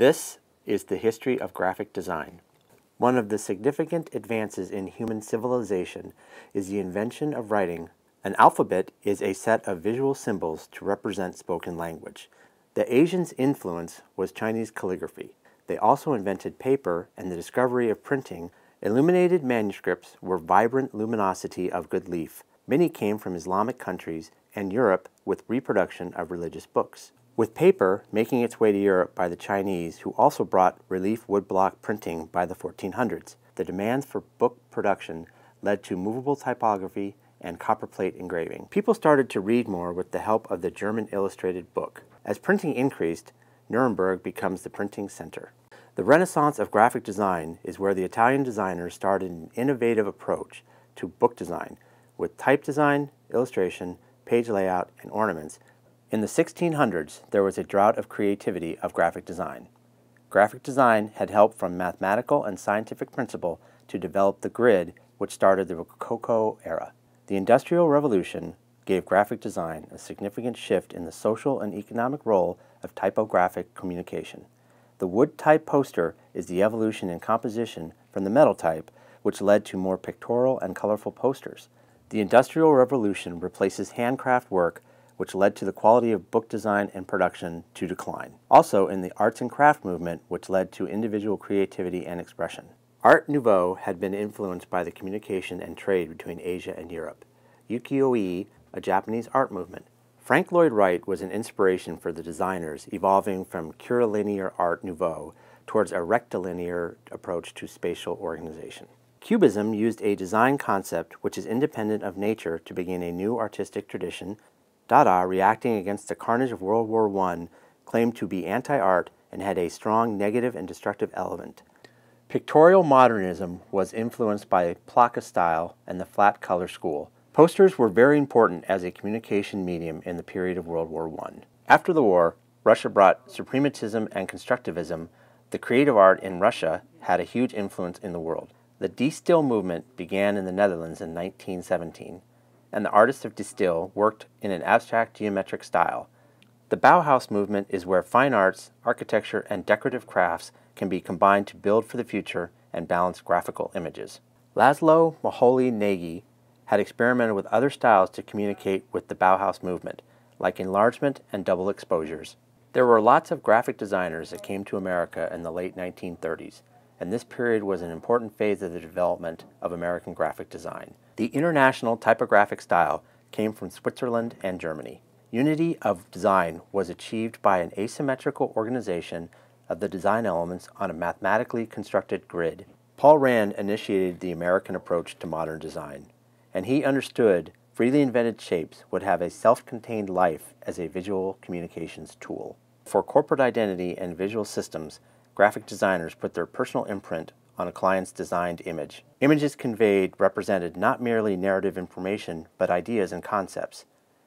This is the history of graphic design. One of the significant advances in human civilization is the invention of writing. An alphabet is a set of visual symbols to represent spoken language. The Asians' influence was Chinese calligraphy. They also invented paper and the discovery of printing. Illuminated manuscripts were vibrant luminosity of gold leaf. Many came from Islamic countries and Europe with reproduction of religious books. With paper making its way to Europe by the Chinese, who also brought relief woodblock printing by the 1400s, the demands for book production led to movable typography and copperplate engraving. People started to read more with the help of the German illustrated book. As printing increased, Nuremberg becomes the printing center. The renaissance of graphic design is where the Italian designers started an innovative approach to book design with type design, illustration, page layout, and ornaments in the 1600s, there was a drought of creativity of graphic design. Graphic design had help from mathematical and scientific principle to develop the grid, which started the Rococo era. The Industrial Revolution gave graphic design a significant shift in the social and economic role of typographic communication. The wood type poster is the evolution in composition from the metal type, which led to more pictorial and colorful posters. The Industrial Revolution replaces handcraft work which led to the quality of book design and production to decline. Also in the arts and craft movement, which led to individual creativity and expression. Art Nouveau had been influenced by the communication and trade between Asia and Europe. Ukiyo-e, a Japanese art movement. Frank Lloyd Wright was an inspiration for the designers, evolving from curvilinear Art Nouveau towards a rectilinear approach to spatial organization. Cubism used a design concept which is independent of nature to begin a new artistic tradition Dada, reacting against the carnage of World War I, claimed to be anti-art and had a strong negative and destructive element. Pictorial modernism was influenced by Plakatstil and the flat color school. Posters were very important as a communication medium in the period of World War I. After the war, Russia brought suprematism and constructivism. The creative art in Russia had a huge influence in the world. The De Stijl movement began in the Netherlands in 1917 and the artists of De Stijl worked in an abstract geometric style. The Bauhaus movement is where fine arts, architecture, and decorative crafts can be combined to build for the future and balance graphical images. Laszlo Moholy Nagy had experimented with other styles to communicate with the Bauhaus movement, like enlargement and double exposures. There were lots of graphic designers that came to America in the late 1930s, and this period was an important phase of the development of American graphic design. The international typographic style came from Switzerland and Germany. Unity of design was achieved by an asymmetrical organization of the design elements on a mathematically constructed grid. Paul Rand initiated the American approach to modern design, and he understood freely invented shapes would have a self-contained life as a visual communications tool. For corporate identity and visual systems, graphic designers put their personal imprint on a client's designed image. Images conveyed represented not merely narrative information, but ideas and concepts,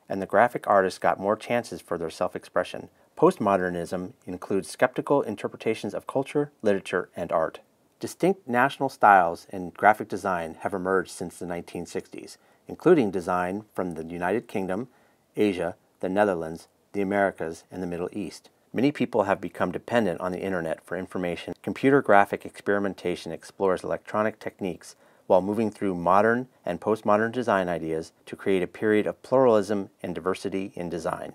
and the graphic artists got more chances for their self-expression. Postmodernism includes skeptical interpretations of culture, literature, and art. Distinct national styles in graphic design have emerged since the 1960s, including design from the United Kingdom, Asia, the Netherlands, the Americas, and the Middle East. Many people have become dependent on the internet for information. Computer graphic experimentation explores electronic techniques while moving through modern and postmodern design ideas to create a period of pluralism and diversity in design.